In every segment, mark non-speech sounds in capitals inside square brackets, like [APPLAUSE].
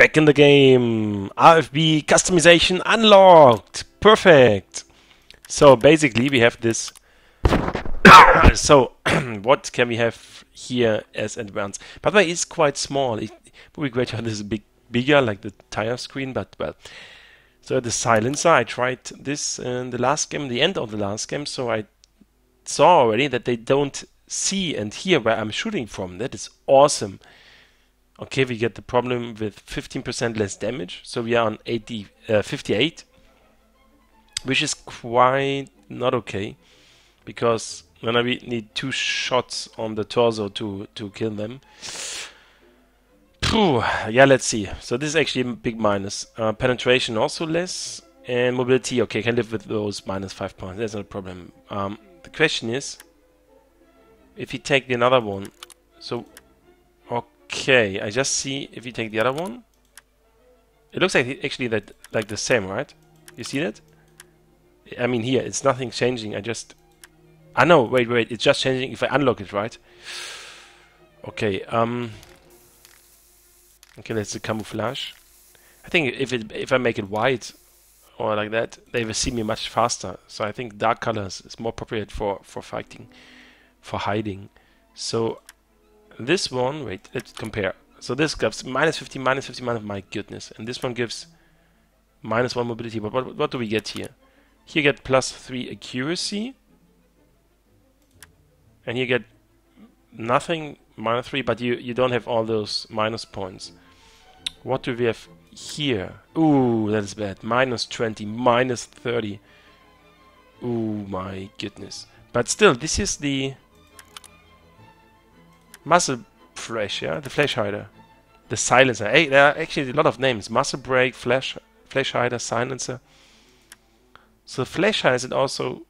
back in the game. RFB customization unlocked. Perfect. So basically we have this. [COUGHS] so [COUGHS] what can we have here as advanced? By the way, it's quite small. It would be great to have this big, bigger, like the tire screen, but well. So the silencer, I tried this in the last game, the end of the last game, so I saw already that they don't see and hear where I'm shooting from. That is awesome. Okay, we get the problem with 15% less damage, so we are on 80, uh, 58, which is quite not okay, because then I need two shots on the torso to, to kill them. Phew, yeah, let's see. So this is actually a big minus. Uh, penetration also less, and mobility, okay, can live with those minus 5 points, that's not a problem. Um, the question is, if you take the another one, so, okay, I just see if you take the other one, it looks like actually that like the same, right? You see that? I mean here, it's nothing changing, I just... I know, wait, wait, it's just changing if I unlock it, right? Okay, um... Okay, that's the camouflage. I think if it if I make it white or like that, they will see me much faster. So I think dark colors is more appropriate for for fighting, for hiding. So this one, wait, let's compare. So this gives minus 50, minus 50, minus, my goodness. And this one gives minus 1 mobility. But what, what do we get here? Here get plus 3 accuracy. And you get nothing, minus 3, but you, you don't have all those minus points. What do we have here? Ooh, that is bad. Minus 20, minus 30. Ooh, my goodness. But still, this is the muzzle flash, yeah, the flash hider, the silencer. Hey, there are actually a lot of names: muzzle Brake, flash, flash hider, silencer. So flash hider is it also.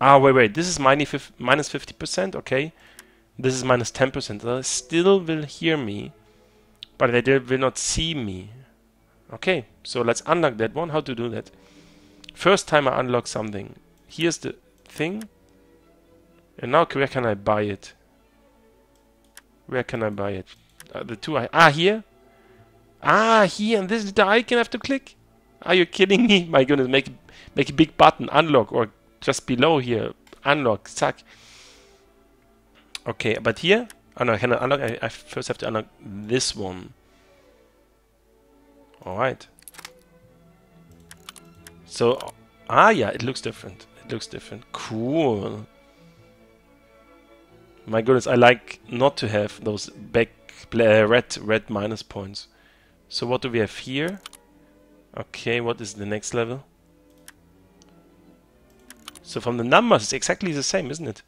Ah, wait, wait. This is minus fifty percent. Okay, this is minus ten percent. They still will hear me, but they will not see me. Okay, so let's unlock that one. How to do that? First time I unlock something. Here's the thing. And now where can I buy it? Where can I buy it? Uh, the two I... Ah, here? Ah, here, and this is the icon I have to click? Are you kidding me? My goodness, make, make a big button, unlock, or just below here, unlock, zack. Okay, but here? Oh no, I cannot unlock, I, I first have to unlock this one. Alright. So, ah yeah, it looks different. It looks different. Cool. My goodness, I like not to have those back uh, red red minus points. So what do we have here? Okay, what is the next level? So from the numbers, it's exactly the same, isn't it?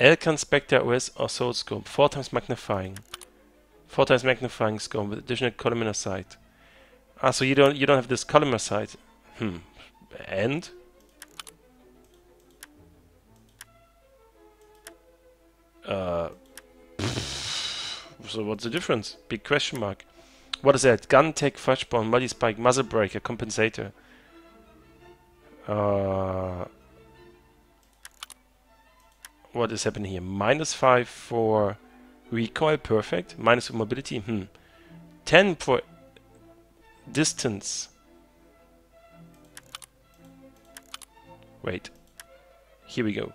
Elcan Spectre OS Assault Scope, 4 times magnifying. 4 times magnifying scope with additional collimator sight. Ah, so you don't you don't have this collimator sight. Hmm. And? Uh, so what's the difference? Big question mark. What is that? Gun tech, fudge Fudgebomb, Muddy Spike, Muzzle Breaker, Compensator. Uh, what is happening here? Minus 5 for recoil, perfect. Minus for mobility, hmm. 10 for distance. Wait. Here we go.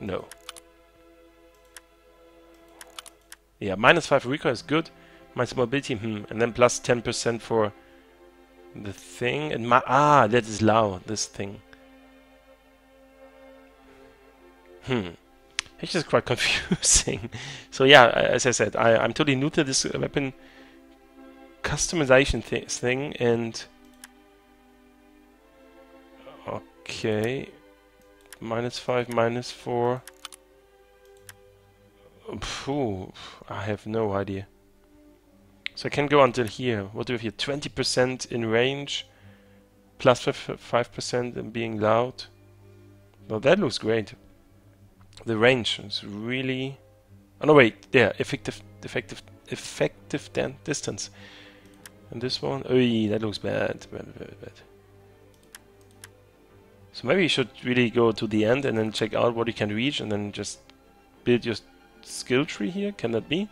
No. Yeah, minus 5 recoil is good. Minus mobility, hmm. And then plus 10% for the thing. And my Ah, that is loud, this thing. Hmm. It's just quite [LAUGHS] confusing. so yeah, as I said, I, I'm totally new to this weapon customization th thing and... Okay. Minus 5, minus 4... Phew, I have no idea. So I can go until here. What do we have here? 20% in range, plus 5% in being loud. Well, that looks great. The range is really... Oh no, wait, there, effective, effective, effective distance. And this one, oh, that looks bad, bad, bad, bad. So maybe you should really go to the end and then check out what you can reach and then just build your skill tree here? Can that be?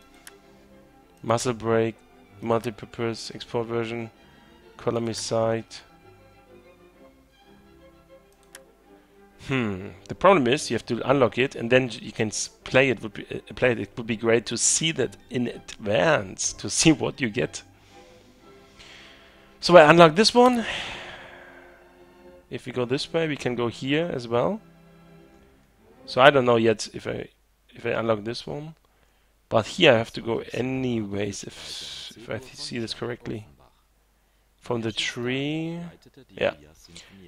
Muzzle brake, multi-purpose, export version, column sight. Hmm. The problem is you have to unlock it and then you can play it. Would be, uh, play it. It would be great to see that in advance to see [LAUGHS] what you get. So I unlock this one. If we go this way, we can go here as well. So I don't know yet if I if I unlock this one. But here I have to go anyways, if, if I see this correctly. From the tree. Yeah.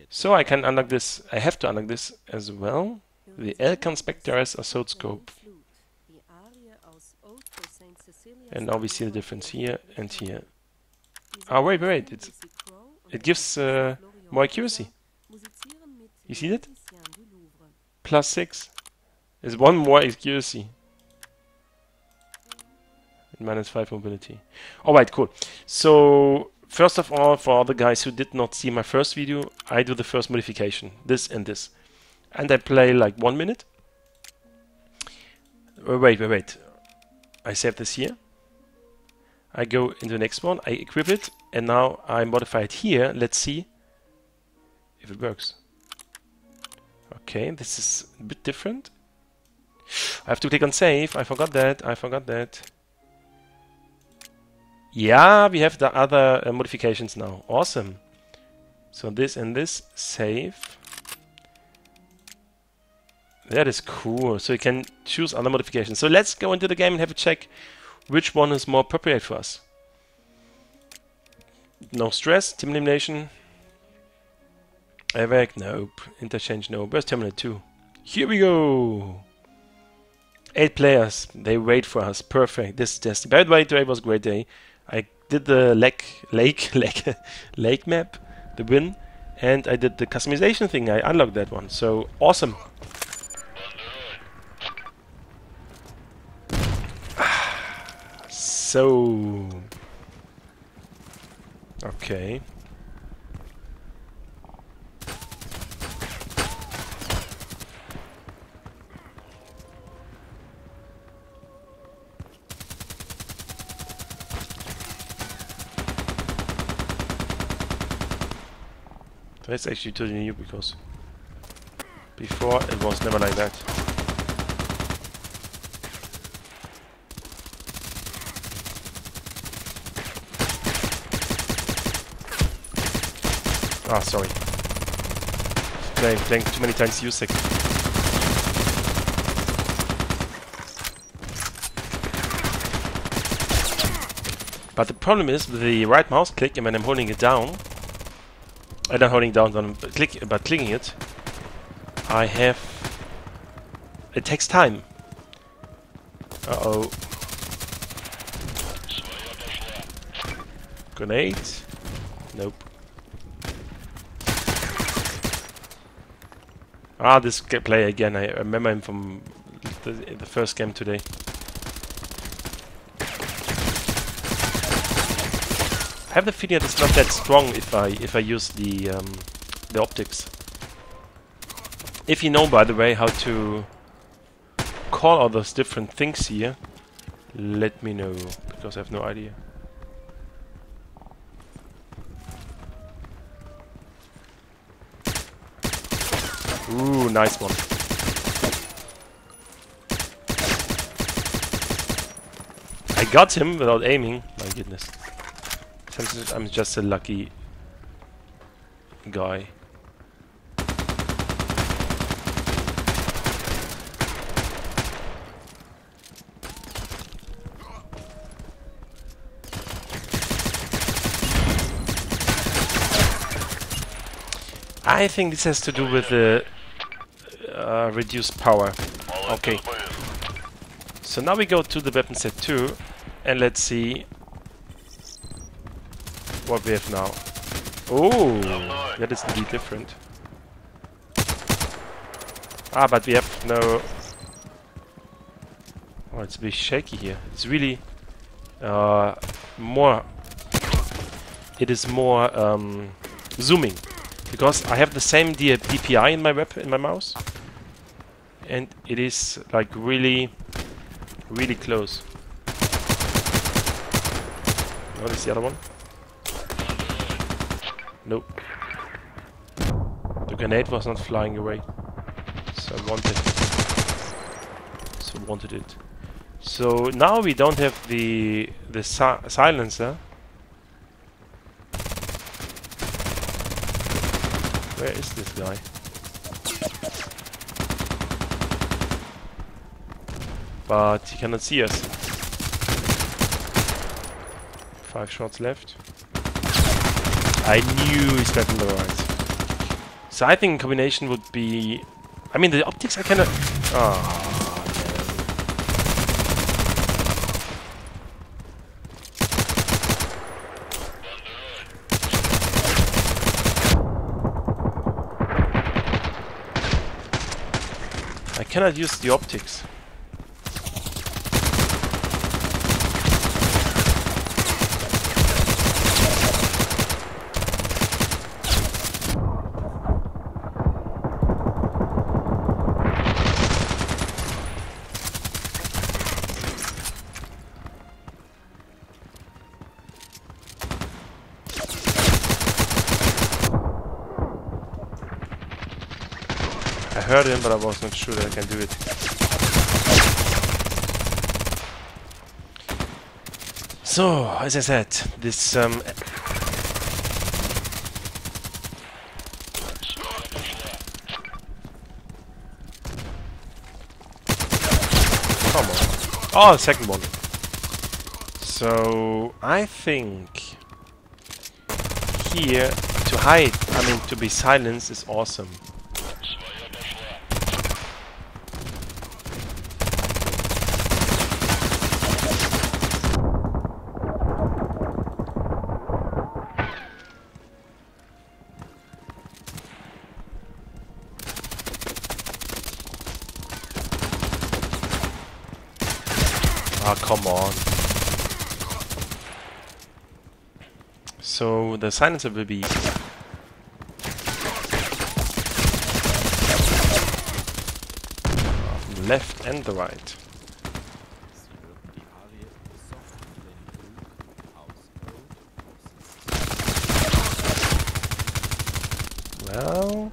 So I can unlock this. I have to unlock this as well. The Elcan Spectres Assault Scope. And now we see the difference here and here. Ah, wait, wait, it's, it gives uh, more accuracy. You see that? Plus 6. There's one more accuracy. And minus 5 mobility. Alright, cool. So, first of all, for the guys who did not see my first video, I do the first modification. This and this. And I play like one minute. Oh, wait, wait, wait. I save this here. I go into the next one, I equip it, and now I modify it here. Let's see if it works. Okay, this is a bit different. I have to click on save. I forgot that. I forgot that. Yeah, we have the other uh, modifications now. Awesome. So this and this, save. That is cool. So you can choose other modifications. So let's go into the game and have a check which one is more appropriate for us. No stress, team elimination. Evac, nope. Interchange, no. Burst Terminal 2. Here we go! Eight players. They wait for us. Perfect. This is Destiny. By the way, today was a great day. I did the lake, lake, [LAUGHS] lake, lake map, the win, and I did the customization thing. I unlocked that one. So awesome. [SIGHS] so okay. That's actually totally new because before it was never like that. Ah, sorry. Playing, playing too many times USEC. But the problem is with the right mouse click and when I'm holding it down, I'm uh, not holding down, but, click, but clicking it, I have... It takes time. Uh-oh. Grenade? Nope. Ah, this player again. I remember him from the, the first game today. I have the feeling that it's not that strong if I if I use the um, the optics. If you know, by the way, how to call all those different things here, let me know because I have no idea. Ooh, nice one. I got him without aiming. My goodness. I'm just a lucky guy. I think this has to do with the uh, reduced power. Okay. So now we go to the weapon set 2 and let's see what we have now. Oh, that is indeed different. Ah, but we have no... Oh, it's a bit shaky here. It's really uh, more... It is more um, zooming. Because I have the same DPI in my web in my mouse. And it is like really, really close. This is the other one. Nope. The grenade was not flying away. So I wanted. So wanted it. So now we don't have the the si silencer. Where is this guy? But he cannot see us. Five shots left. I knew he's on the right. So I think combination would be... I mean, the optics I cannot... Oh, I cannot use the optics. But I was not sure that I can do it. So, as I said, this um. Oh, second one. So, I think here to hide, I mean to be silenced is awesome. Come on. So the silencer will be left and the right. Well,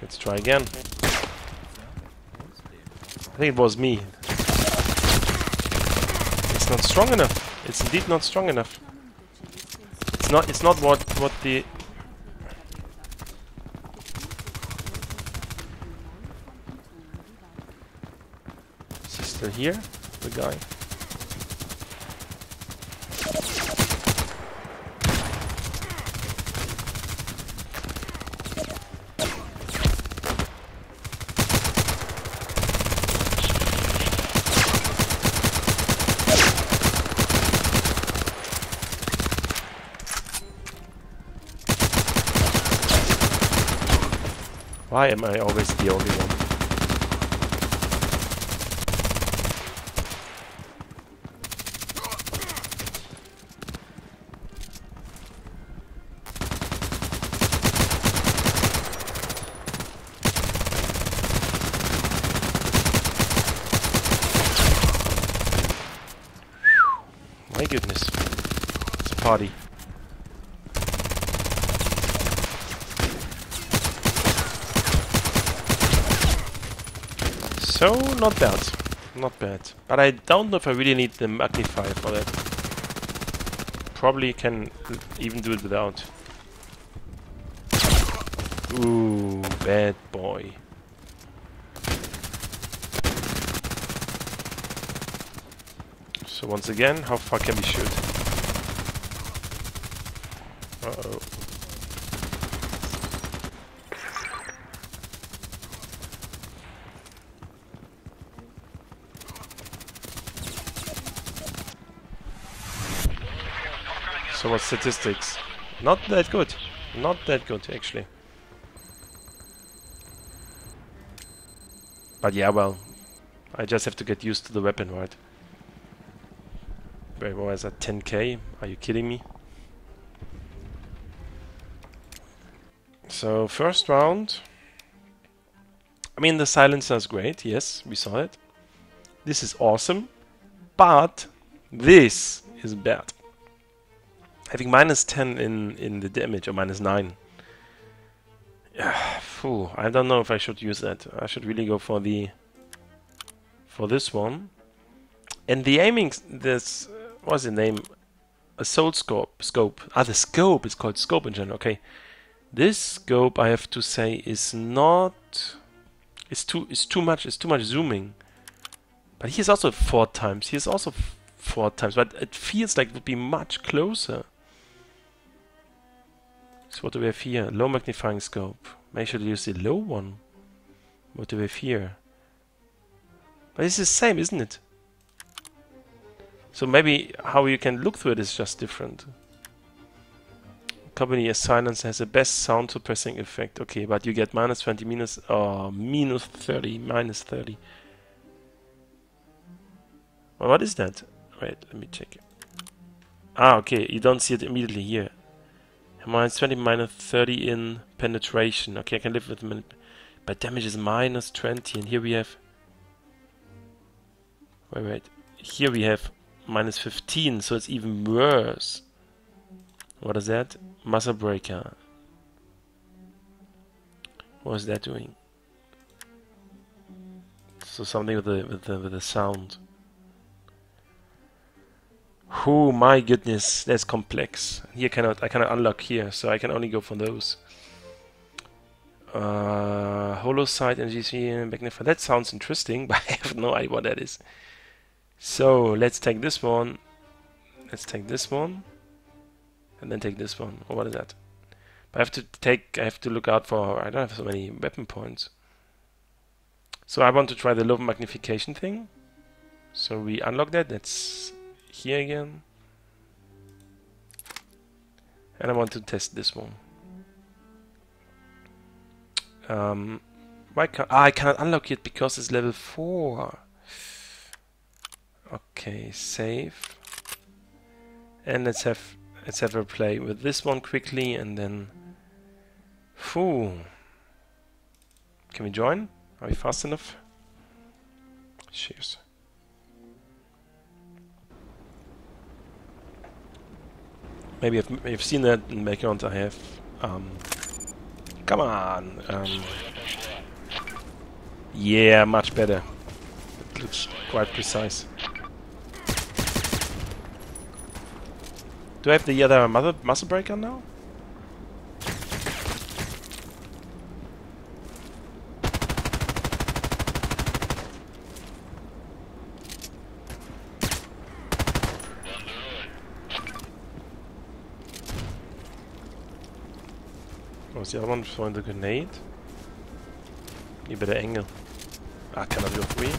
let's try again. I think it was me. Not strong enough. It's indeed not strong enough. It's not. It's not what what the. Is he still here? The guy. Why am I always the only one? My goodness. It's a party. So, not bad. Not bad. But I don't know if I really need the magnifier for that. Probably can even do it without. Ooh, bad boy. So once again, how far can we shoot? Uh-oh. So statistics? Not that good. Not that good, actually. But yeah, well, I just have to get used to the weapon, right? Where was that? 10k? Are you kidding me? So, first round. I mean, the silencer is great, yes, we saw it. This is awesome. But this is bad. Having minus 10 in, in the damage, or minus 9. Yeah, phew, I don't know if I should use that. I should really go for the... for this one. And the aiming, this, what's the name? Assault scope, scope. Ah, the scope is called scope in general, okay. This scope, I have to say, is not... It's too, it's too much, it's too much zooming. But he's also four times, he's also four times, but it feels like it would be much closer. So what do we have here? Low magnifying scope. Maybe I should use the low one. What do we have here? But it's the same, isn't it? So maybe how you can look through it is just different. Company as silence has the best sound suppressing effect. Okay, but you get minus 20, minus, uh, minus 30, minus 30. Well, what is that? Wait, let me check. It. Ah, okay, you don't see it immediately here. Minus 20, minus 30 in penetration. Okay, I can live with it. But damage is minus 20, and here we have... Wait, wait. Here we have minus 15, so it's even worse. What is that? Muzzle breaker. What is that doing? So something with the with the with the sound. Oh my goodness, that's complex. Here cannot I cannot unlock here, so I can only go for those. Uh, Holo side NGC Magnify. That sounds interesting, [LAUGHS] but I have no idea what that is. So let's take this one. Let's take this one, and then take this one. Or what is that? But I have to take. I have to look out for. I don't have so many weapon points. So I want to try the low magnification thing. So we unlock that. That's here again. And I want to test this one. Um, why can't ah, I cannot unlock it because it's level 4. Okay, save. And let's have let's have a play with this one quickly and then Phew. Can we join? Are we fast enough? Cheers. Maybe I've, you've seen that in background I have. Um, come on! Um, yeah, much better. It looks quite precise. Do I have the other mother muzzle breaker now? Was the other one throwing the grenade? You better angle. Ah, can I do free?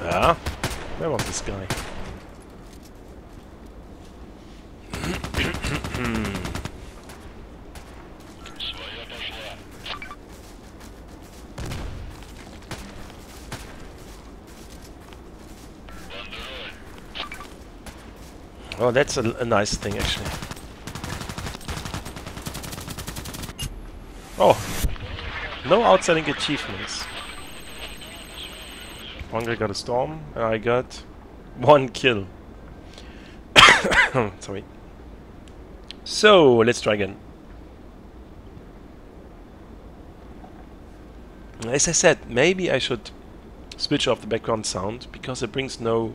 Ah, where was this guy? Oh, that's a, a nice thing, actually. Oh, no outstanding achievements. One guy got a storm, and I got one kill. [COUGHS] Sorry. So, let's try again. As I said, maybe I should switch off the background sound because it brings no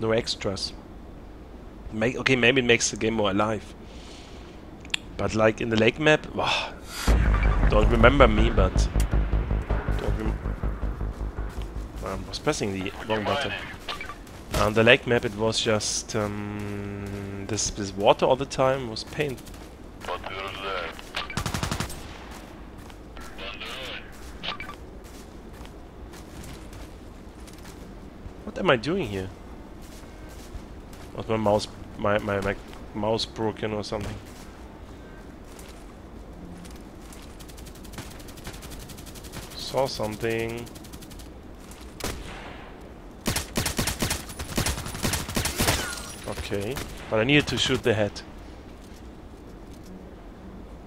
no extras. Make, okay, maybe it makes the game more alive. But like in the lake map, oh, don't remember me, but don't rem I was pressing the wrong button. On the lake map, it was just um, this this water all the time was pain. What am I doing here? Was my mouse my, my, my mouse broken or something. Saw something. Okay, but I needed to shoot the head.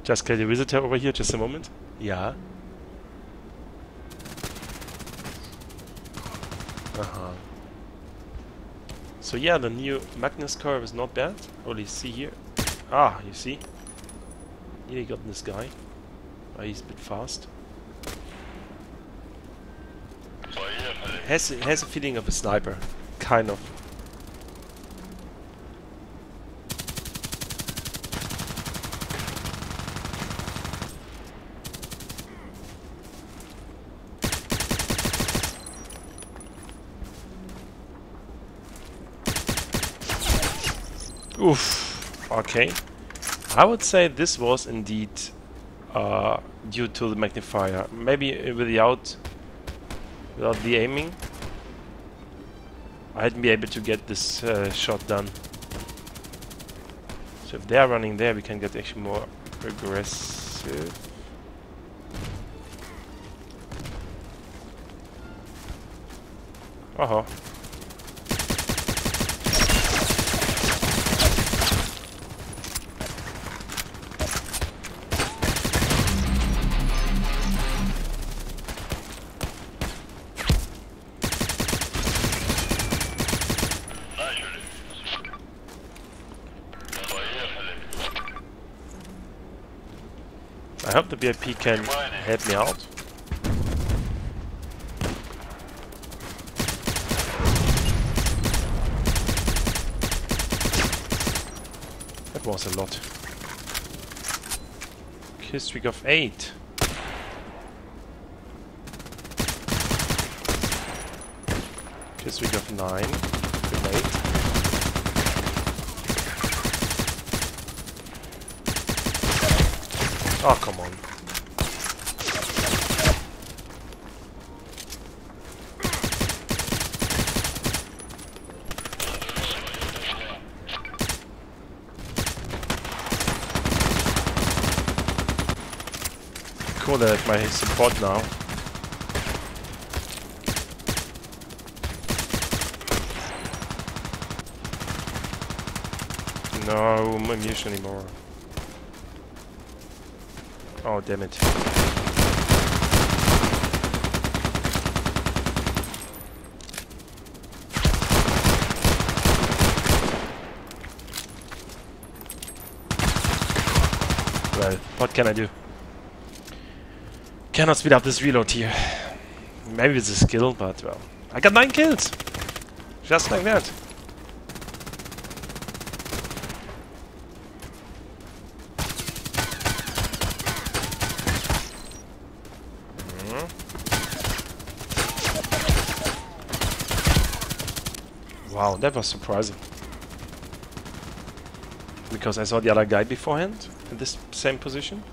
Just get a visitor over here, just a moment. Yeah. So yeah, the new Magnus curve is not bad. Only see here. Ah, you see? Nearly got this guy. Oh, he's a bit fast. Has has a feeling of a sniper, kind of. Oof. Okay. I would say this was indeed uh, due to the magnifier. Maybe without without the aiming, I'd be able to get this uh, shot done. So if they are running there, we can get actually more aggressive. Uh huh. VIP can help me out. That was a lot. Kill streak of 8. Kill streak of 9. Grenade. Oh, come on. Cool that my support now. No ammunition anymore. Oh, damn it. Well, what can I do? Cannot speed up this reload here. Maybe it's a skill, but well. I got 9 kills! Just like that. Hmm. Wow, that was surprising. Because I saw the other guy beforehand in this same position.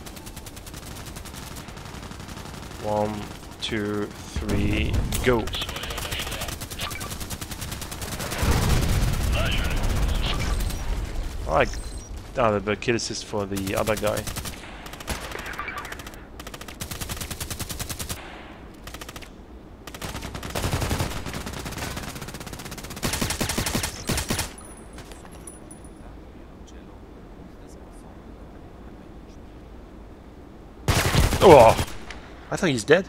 One, two, three, go. I ah, the kill assist for the other guy. Oh, I thought he's dead.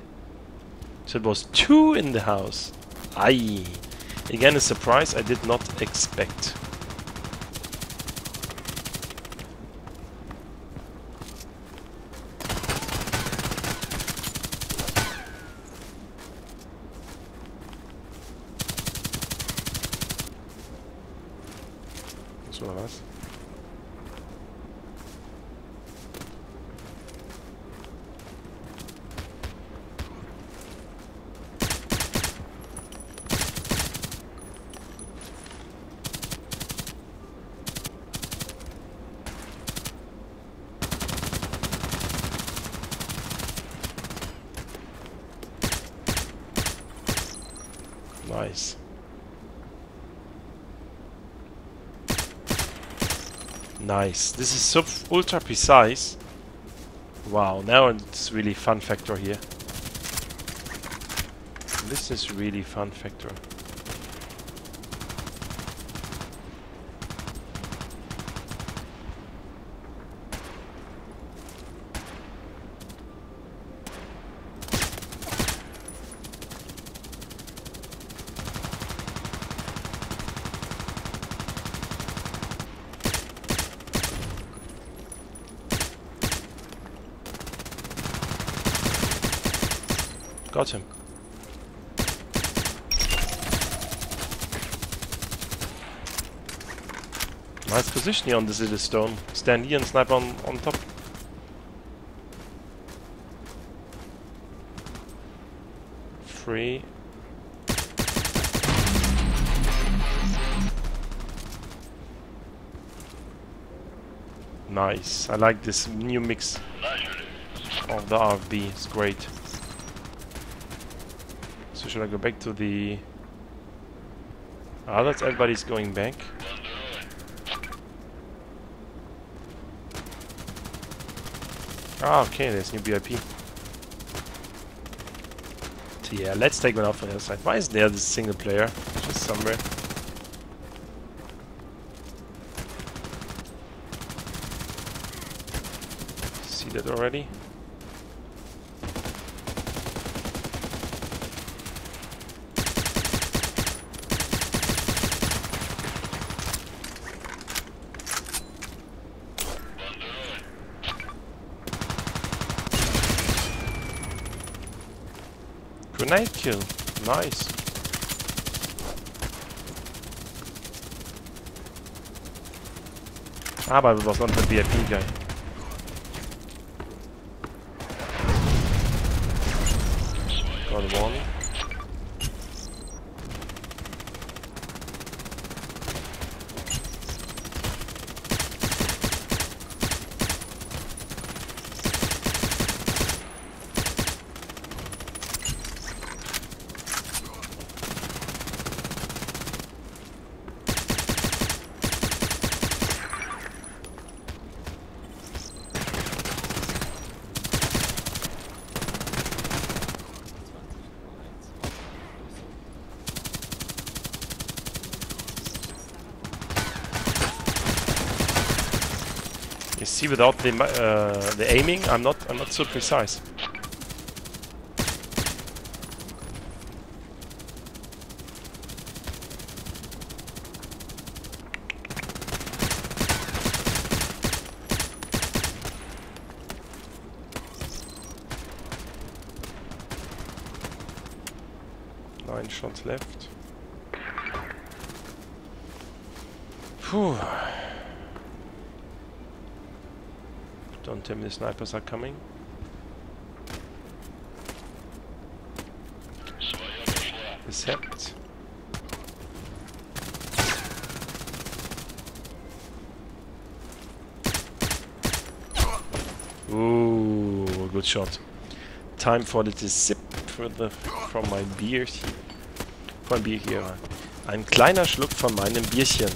So it was two in the house. Aye. Again, a surprise I did not expect. Das war was. Nice. Nice. This is so ultra precise. Wow, now it's really fun factor here. This is really fun factor. Got him. Nice position here on this little stone. Stand here and snipe on, on top. Three. Nice. I like this new mix of the RFB. It's great. Should I go back to the... Ah, that's everybody's going back. Ah, okay, there's new VIP. So yeah, let's take one off from the other side. Why is there this single player? Just somewhere. See that already? Grenade kill. Nice. Ah, but it was not the VIP guy. Got one. You see, without the uh, the aiming, I'm not I'm not so precise. Nine shots left. Phew. Don't tell me snipers are coming. Recept. Ooh, good shot. Time for the sip the, from my beer. Von Bier hier. Ein kleiner Schluck von meinem Bierchen.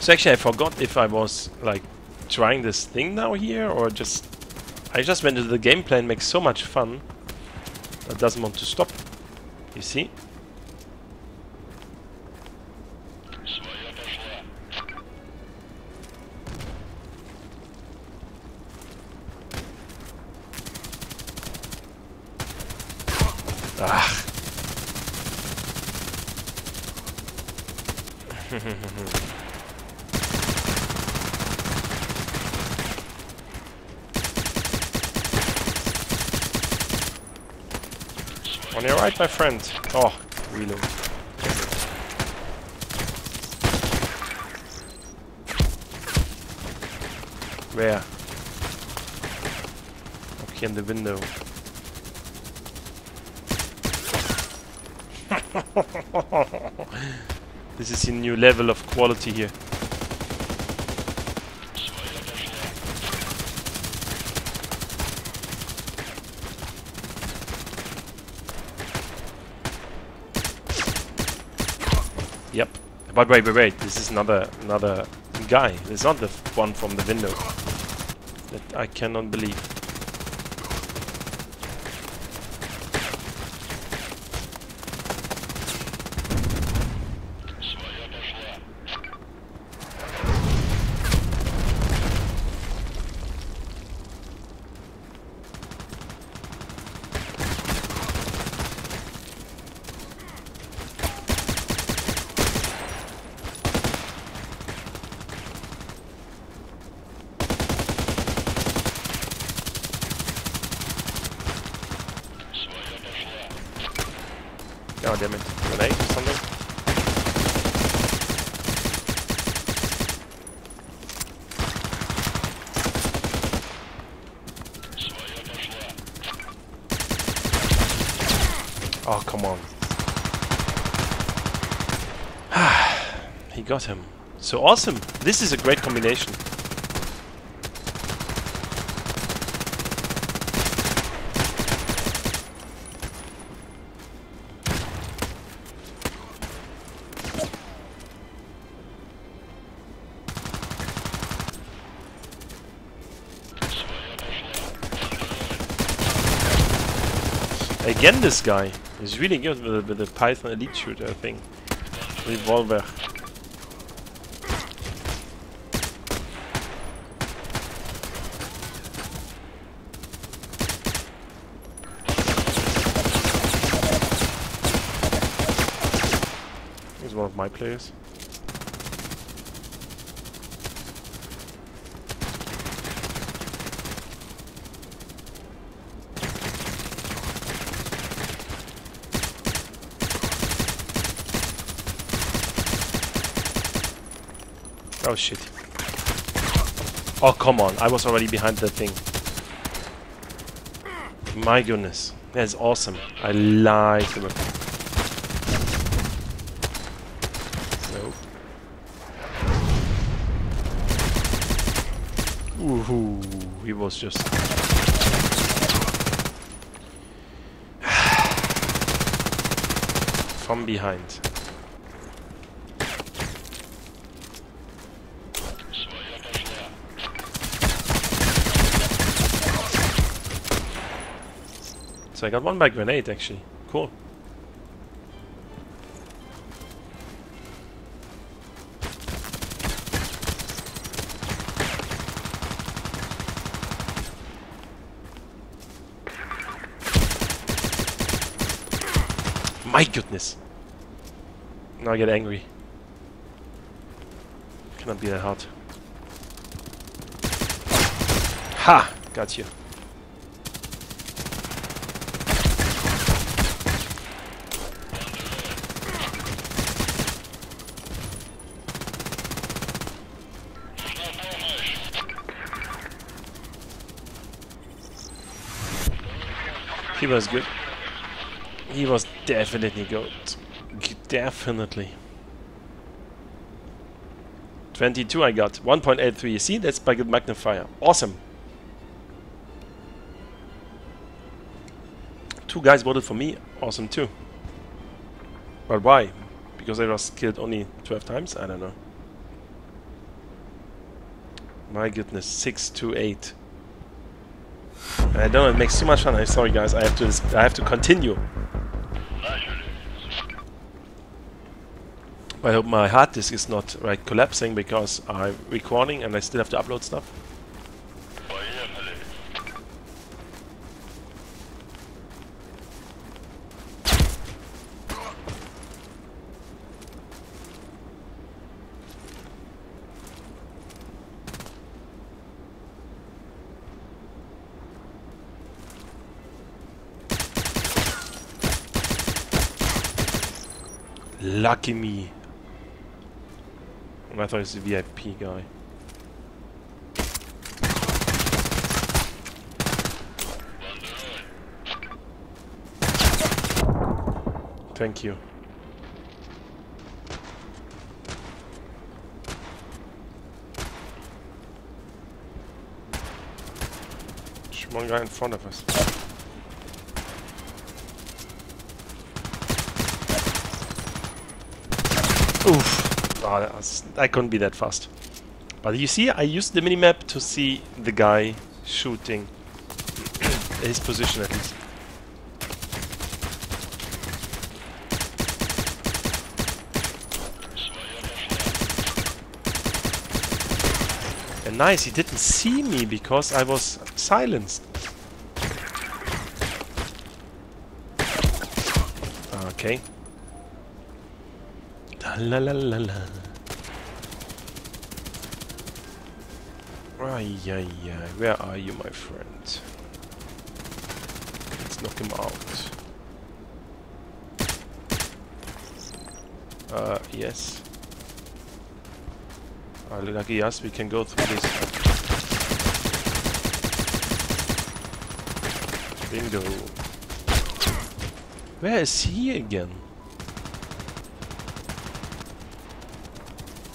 So actually I forgot if I was like trying this thing now here or just I just went the gameplay and makes so much fun that doesn't want to stop. You see? My friend. Oh, reload. Where? Okay, in the window. [LAUGHS] this is a new level of quality here. Yep. But wait, wait, wait. This is another another guy. It's not the one from the window. That I cannot believe. So awesome. This is a great combination. Again this guy. is really good with the, with the Python Elite Shooter thing. Revolver. Players. Oh shit. Oh come on, I was already behind that thing. My goodness. That's awesome. I like the weapon. No. Ooh, was just... [SIGHS] From behind. So I got one by grenade actually. Cool. My goodness. Now I get angry. Cannot be that hard. Ha! Got you. He was good. He was definitely good. Definitely. 22 I got. 1.83. You See, that's by good magnifier. Awesome. Two guys voted for me. Awesome too. But why? Because I was killed only 12 times? I don't know. My goodness, 6 to 8. I don't know, it makes too much fun. I'm sorry guys, I have to I have to continue. I hope my hard disk is not right collapsing because I'm recording and I still have to upload stuff. Lucky me. I thought it was a VIP guy. Thank you. There's one guy in front of us. Oof. Was, that couldn't be that fast. But you see, I used the minimap to see the guy shooting. [COUGHS] His position at least. And nice, he didn't see me because I was silenced. Okay. La la la la. Ay, ay, ay. Where are you, my friend? Let's knock him out. Uh, yes. Uh, lucky us, we can go through this. Bingo. Where is he again?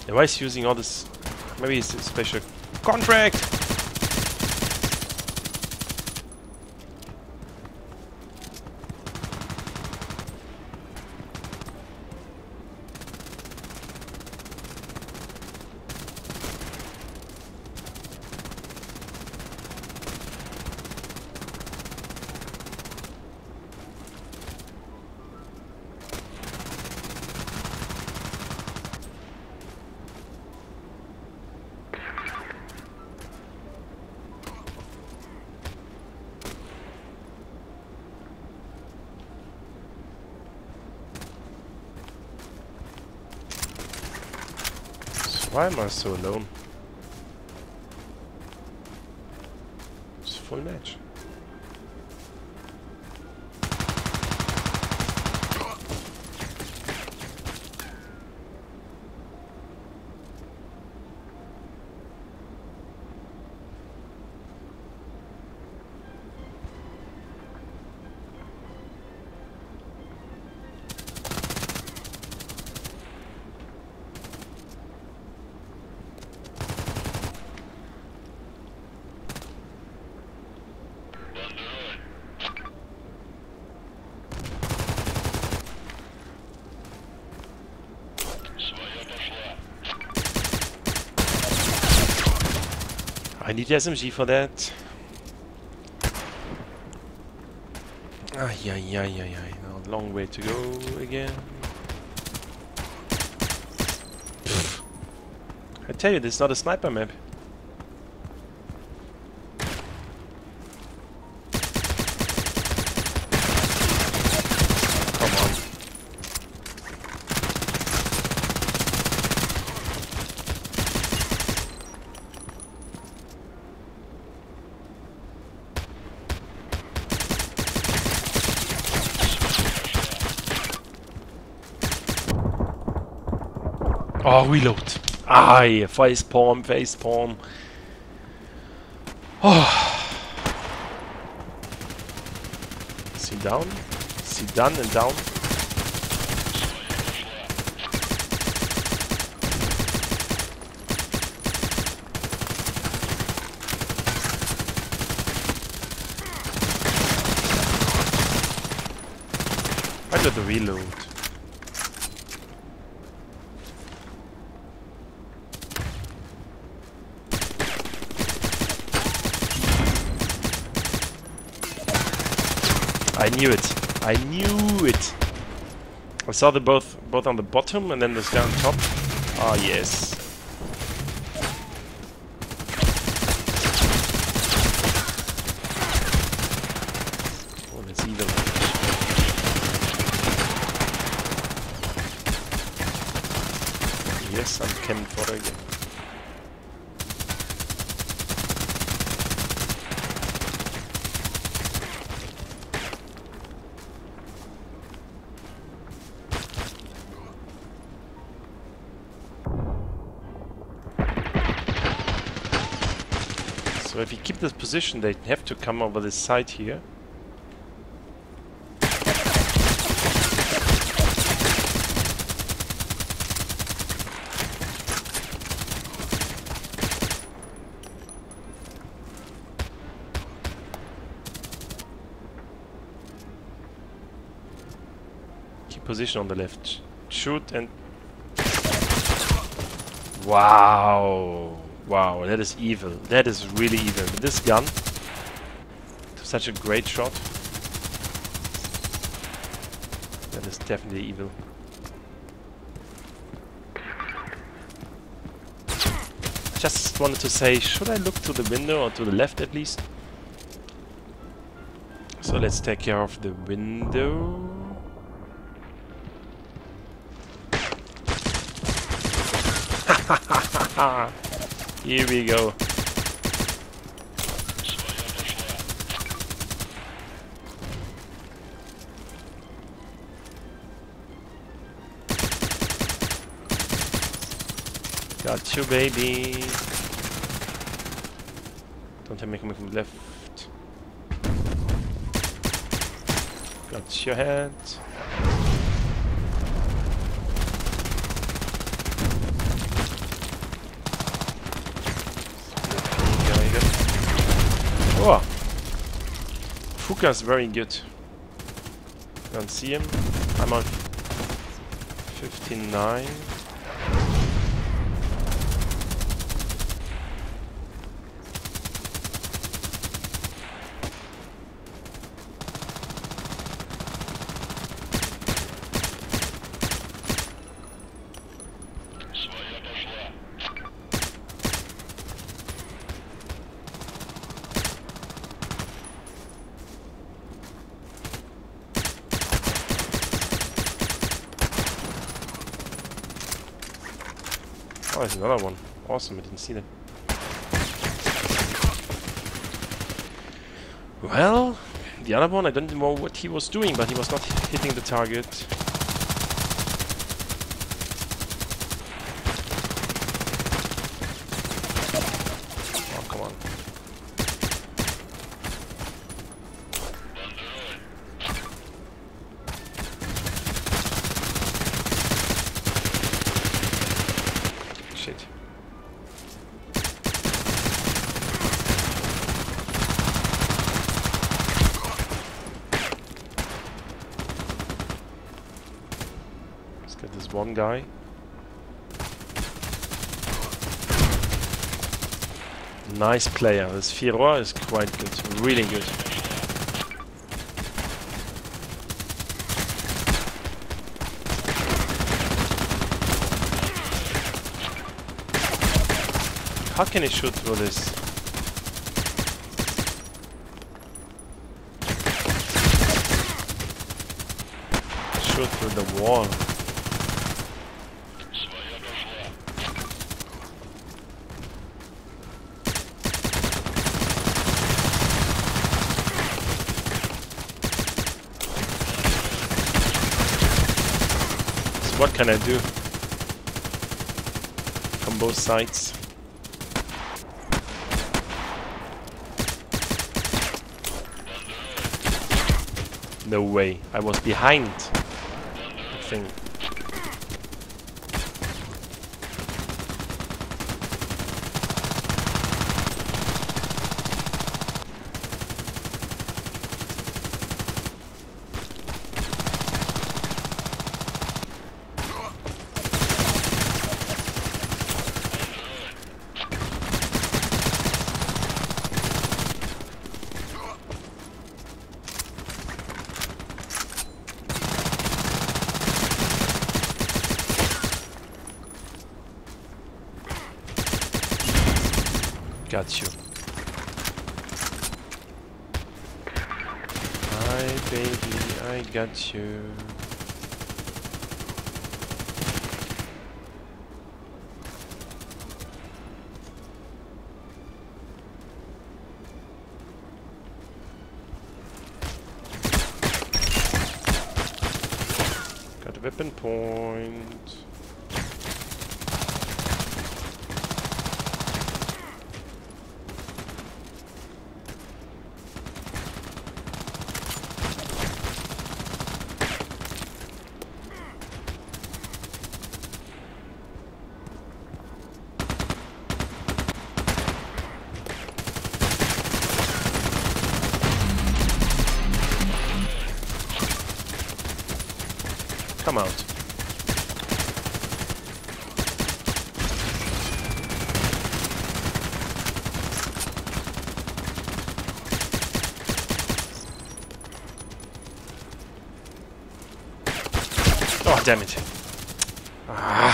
Why is using all this? Maybe it's a special contract! Why am I so alone? I need SMG for that. Ah, yeah, yeah, yeah, yeah. A long way to go again. I tell you, this is not a sniper map. Come on. Oh, reload. Ah, yeah, face palm, face palm. Oh. Sit down. Sit down and down. I got the reload. I knew it. I knew it. I saw them both both on the bottom and then this on top. Ah yes. Oh, that's evil. Yes, I'm Ken Potter again. So if you keep this position, they have to come over this side here. Keep position on the left. Shoot and... Wow! Wow, that is evil. That is really evil. This gun, such a great shot. That is definitely evil. Just wanted to say, should I look to the window or to the left at least? So let's take care of the window. [LAUGHS] Here we go. Got you, baby. Don't have me coming from the left. Got your head. Fuka's very good. Don't see him. I'm on 59. Oh, there's another one. Awesome, I didn't see that. Well, the other one, I don't know what he was doing, but he was not hitting the target. Oh, come on. Shit. Let's get this one Nice player. This Firo is quite good. Really good. How can he shoot through this? Shoot through the wall. So what can I do? From both sides. No way. I was behind. I think. Come out. Oh, damn it. Ah.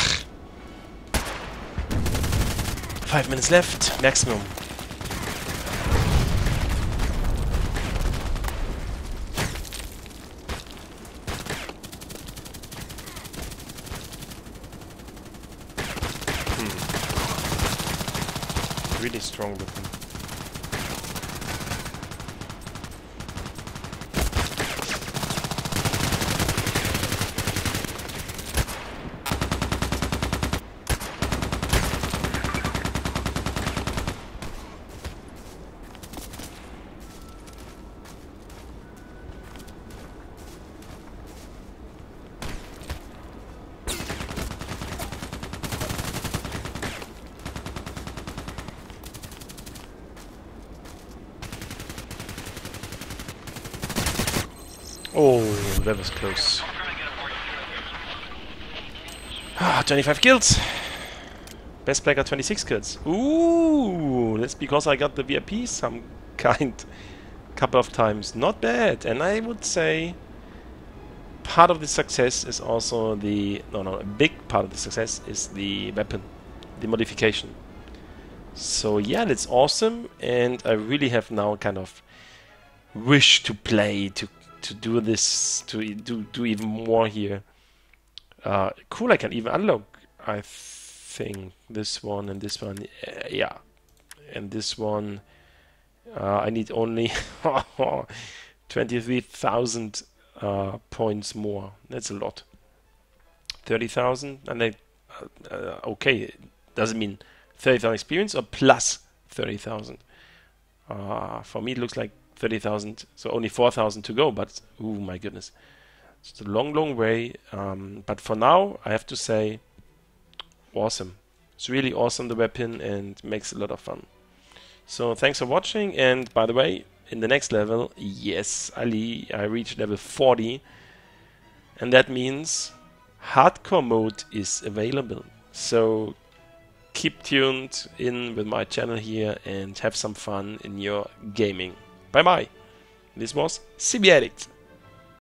Five minutes left, maximum. Close. Ah, 25 kills. Best player got 26 kills. Ooh, that's because I got the VIP some [LAUGHS] kind couple of times. Not bad. And I would say part of the success is also the no no a big part of the success is the weapon, the modification. So yeah, that's awesome, and I really have now kind of wish to play to to do this to do do even more here. Uh, cool, I can even unlock. I think this one and this one, uh, yeah, and this one. Uh, I need only [LAUGHS] twenty-three thousand uh, points more. That's a lot. 30,000 and they, uh, uh, okay, doesn't mean 30,000 experience or plus 30,000? Uh, for me, it looks like 30,000, so only 4,000 to go, but oh my goodness. It's a long, long way. Um, but for now, I have to say, awesome. It's really awesome, the weapon, and makes a lot of fun. So thanks for watching, and by the way, in the next level, yes, Ali, I reached level 40. And that means hardcore mode is available. So keep tuned in with my channel here and have some fun in your gaming. Bye bye. This was CB Addict.